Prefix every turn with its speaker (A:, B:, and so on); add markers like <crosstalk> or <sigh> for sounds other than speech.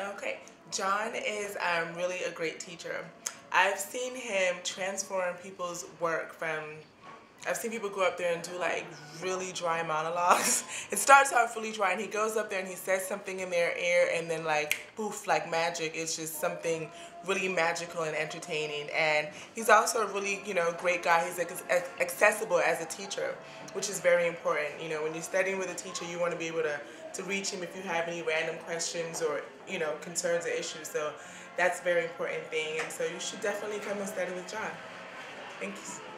A: Okay, John is um, really a great teacher. I've seen him transform people's work from I've seen people go up there and do like really dry monologues. <laughs> It starts out really dry and he goes up there and he says something in their ear and then like poof, like magic, it's just something really magical and entertaining. And he's also a really, you know, great guy. He's accessible as a teacher, which is very important. You know, when you're studying with a teacher, you want to be able to, to reach him if you have any random questions or, you know, concerns or issues. So that's a very important thing. And so you should definitely come and study with John. Thank you.